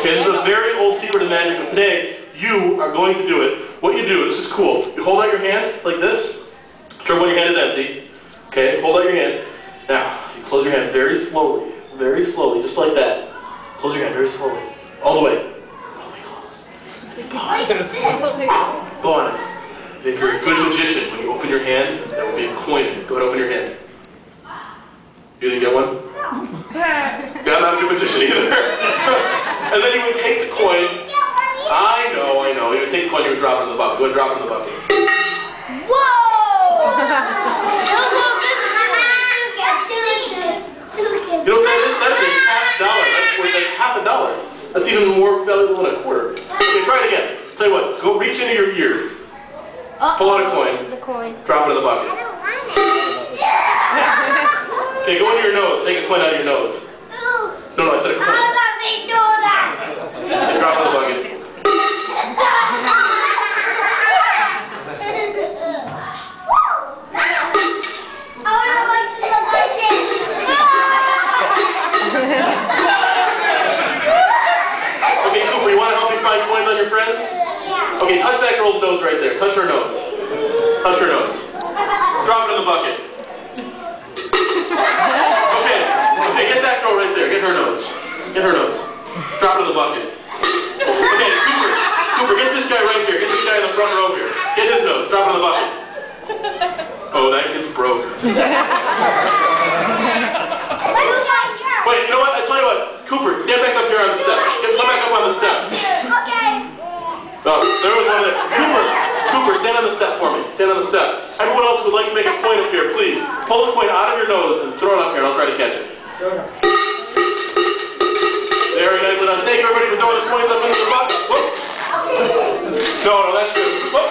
Okay, this is a very old secret of magic, but today you are going to do it. What you do, this is cool. You hold out your hand like this. Trouble when your hand is empty. Okay, hold out your hand. Now, you close your hand very slowly, very slowly, just like that. Close your hand very slowly, all the way. All the way closed. Go on it. If you're a good magician, when you open your hand, there will be a coin. Go ahead, open your hand. You didn't get one? Yeah, I'm not a good magician either. and then you would take the coin. I know, I know. You would take the coin, you would drop it in the bucket. Go ahead, drop it in the bucket. Whoa! You know what that is? That is a half dollar. That's worth that's half a dollar. That's even more valuable than a quarter. Okay, try it again. Tell you what, go reach into your ear, Pull out a coin. The coin. drop it in the bucket. Okay, go into your nose. Take a coin out of your nose. No, no, I said a coin. Okay, drop it in the bucket. Okay, Cooper, you want to help me find coins on your friends? Okay, touch that girl's nose right there. Touch her nose. Touch her nose. Drop it in the bucket. Okay, okay, get that girl right there. Get her nose. Get her nose. Drop it in the bucket. Okay, Cooper, Cooper, get this guy right here. Get this guy in the front row here. Get his nose. Drop it in the bucket. Oh, that kid's broke. Wait, you know what? I tell you what. Cooper, stand back up here on the step. Come back up on the step. Oh, there was one there. Cooper, Cooper, stand on the step for me. Stand on the step. Everyone else who would like to make a coin up here, please pull the coin out of your nose and throw it up here, and I'll try to catch it. Very nicely done. Thank you, everybody, for throwing the coins up into the bucket. Whoop. No, no, that's good. Whoop.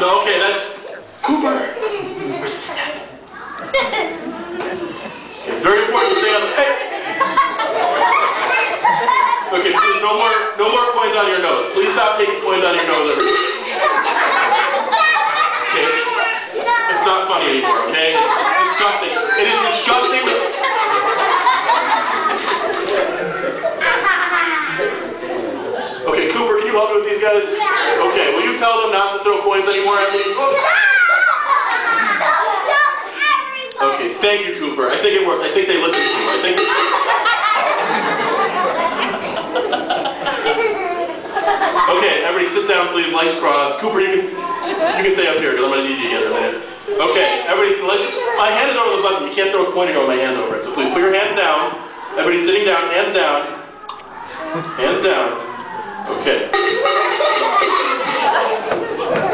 No, okay, that's Cooper. Where's the step? It's very important to stay on the. Hey. Okay, please, no more, no more coins on your Please stop taking coins on your nose. Everybody. Okay, it's, it's not funny anymore. Okay, it's, it's disgusting. It is disgusting. Okay, Cooper, can you help me with these guys? Okay, will you tell them not to throw coins anymore? Emily? Okay, thank you, Cooper. I think it worked. I think they listened to you. I think. Okay, everybody sit down, please. Legs crossed. Cooper, you can you can stay up here because I'm gonna need you in a minute. Okay, everybody, sit- let's. My hand is over the button. You can't throw a go with my hand over it. So please put your hands down. Everybody sitting down. Hands down. Hands down. Okay.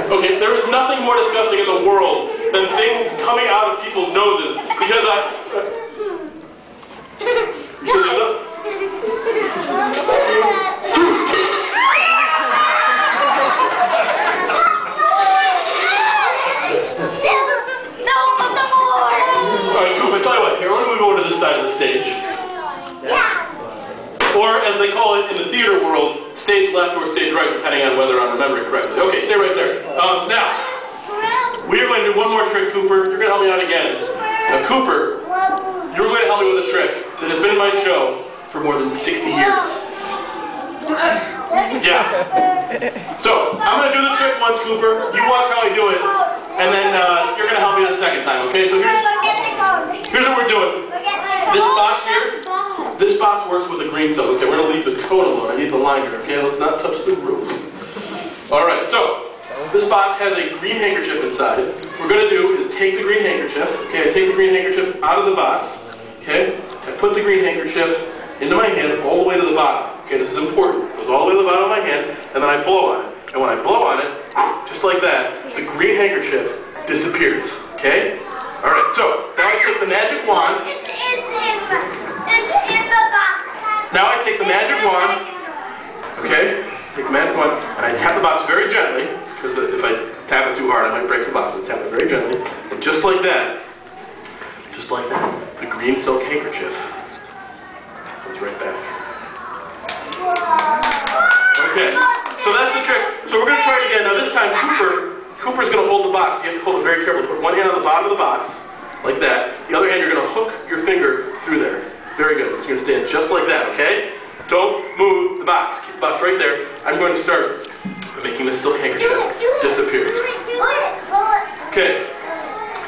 Okay, there is nothing more disgusting in the world than things coming out of people's noses because I. Uh, because there's no, all right, Coop, I tell you what. Here, let me move over to this side of the stage, or as they call it in the theater world, stage left or stage right, depending on whether I'm remembering correctly. Okay, stay right there. Um, now, we are going to do one more trick, Cooper. You're going to help me out again. Now, Cooper, you're going to help me with a trick that has been in my show for more than 60 years. Yeah. So, I'm going to do the trick once, Cooper. You watch how I do it, and then uh, you're going to help me the second time, okay? So here's, here's what we're doing. This box here, this box works with a green silk. Okay, we're going to leave the cone alone. I need the line here, okay? Let's not touch the roof. All right, so this box has a green handkerchief inside. What we're going to do is take the green handkerchief, okay? I take the green handkerchief out of the box, okay? I put the green handkerchief into my hand all the way to the bottom. Okay, this is important. It goes all the way to the bottom of my hand, and then I blow on it. And when I blow on it, just like that, the green handkerchief disappears. Okay? All right, so now I take the magic wand. in the magic Now I take the magic wand, okay? Take the magic wand, and I tap the box very gently, because if I tap it too hard, I might break the box. I tap it very gently, and just like that, just like that, the green silk handkerchief comes right back. Okay, so that's the trick. So we're going to try it again. Now this time, Cooper, Cooper's going to hold the box. You have to hold it very carefully. Put one hand on the bottom of the box, like that. The other hand, you're going to hook your finger through there. Very good. It's going to stand just like that, okay? Don't move the box. Keep the box right there. I'm going to start making the silk handkerchief disappear. Okay.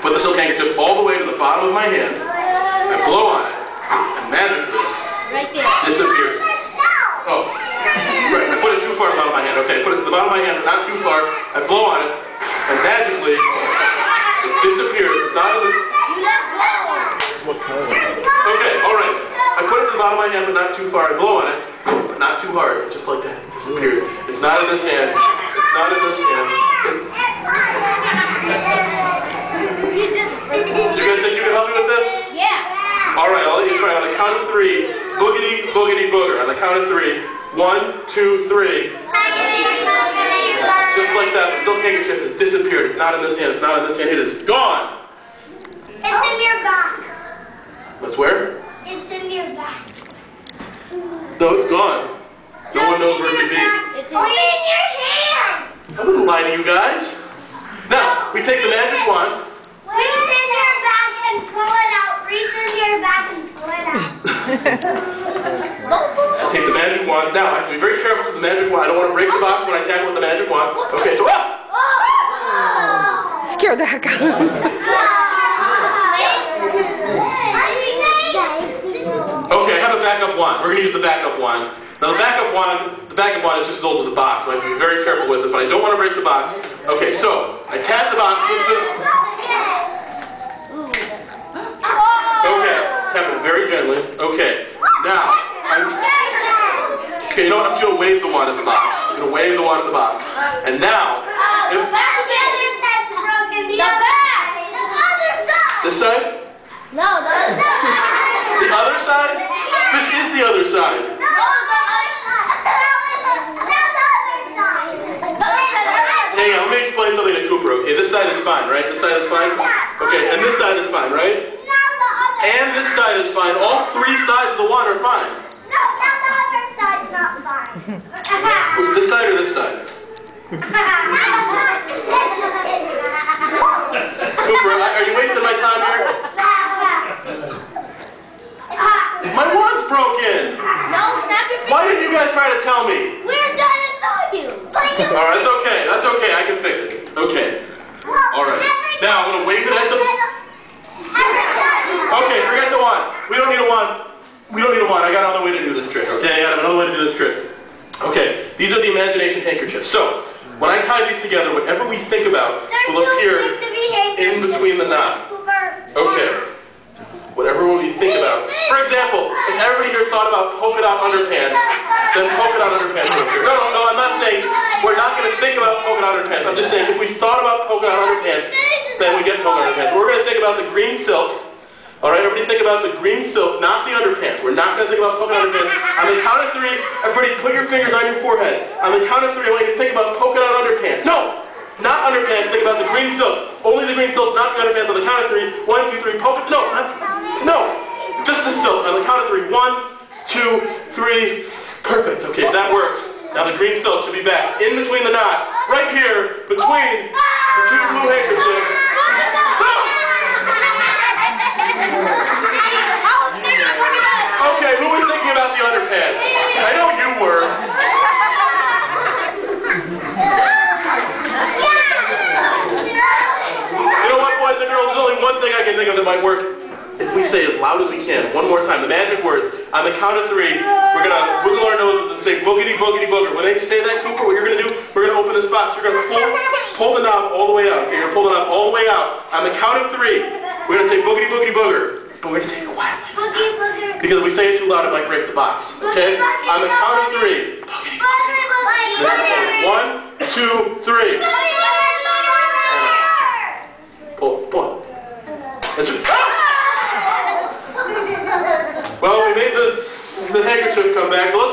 Put the silk handkerchief all the way to the bottom of my hand. I blow on it, and magically Right there. disappears. Oh, right. I put it too far in the bottom of my hand. Okay, put it to the bottom of my hand, but not too far. I blow on it, and magically it disappears. It's not in the You let go. Okay, all right. I put it to the bottom of my hand, but not too far. I blow on it, but not too hard. Just like that, it disappears. It's not in this hand. It's not in this hand. You did it. Right there. You guys think you can help me with this? Yeah. All right, I'll let you try on the count of three. Boogity, boogity, booger. On the count of three. One, two, three. Just like that, the silk handkerchief has disappeared. It's not in this hand. It's not in this hand. It is gone. It's in your back. That's where? It's in your back. No, it's gone. No one knows where it could be. It's Oh, in in your hand. I wouldn't lie to you guys. Now, we take the magic wand. Reach in your back and pull it out. Reach in your back and pull it out. I take the magic wand. Now, I have to be very careful with the magic wand. I don't want to break the box when I tap with the magic wand. Okay, so ah! Oh. Scare the heck out of me. Okay, I have a backup wand. We're going to use the backup wand. Now, the backup wand, the backup wand is just as old as the box, so I have to be very careful with it, but I don't want to break the box. Okay, so I tap the box with the... Okay, tap it very gently. Okay, now, I'm... Okay, you know what? I'm just going to wave the wand at the box. I'm going to wave the wand at the box. And now, if, this side? No, no, no. The other side? This is the other side. No, the other side. The other side. Hang on, let me explain something to Cooper, okay? This side is fine, right? This side is fine? Okay, and this side is fine, right? And this side is fine. All three sides of the wand are fine. No, not the other side's not fine. Was this side or this side? Cooper, are you wasting my time here? My wand's broken. No, snap your Why didn't you guys try to tell me? We're trying to tell you. All right, that's okay. That's okay. I can fix it. Okay. All right. Now I'm gonna wave it at the. Okay, forget the wand. We don't need a wand. We don't need a wand. I got another way to do this trick. Okay, I got another way to do this trick. Okay, these are the imagination handkerchiefs. So when I tie these together, whatever we think about will appear in between the knot. Okay. Whatever we think about. For example, if everybody here thought about polka dot underpants, then polka dot underpants would appear. No, no, no, I'm not saying we're not going to think about polka dot underpants. I'm just saying if we thought about polka dot underpants, then we get polka dot underpants. We're going to think about the green silk. All right, everybody think about the green silk, not the underpants. We're not going to think about polka dot underpants. On the count of three, everybody put your fingers on your forehead. On the count of three, I want you to think about polka dot underpants. No! Not underpants, think about the green silk. Only the green silk, not the underpants. On the count of three, one, two, three, polka. No, not, no, just the silk. On the count of three, one, two, three. Perfect. Okay, that worked. Now the green silk should be back in between the knot, right here, between the two blue handkerchiefs. Okay, who was thinking about the underpants? I know you were. loud as we can. One more time, the magic words. On the count of three, we're gonna wiggle our noses and say boogity boogity booger. When they say that, Cooper, what you're gonna do? We're gonna open this box. You're gonna pull, pull the knob all the way out. You're gonna pull the knob all the way out. On the count of three, we're gonna say boogity boogity booger. But we're gonna say it quietly. Because if we say it too loud, it might break the box. Okay? On the count of three. One, two, three. Pull, pull. That's it. should come back. So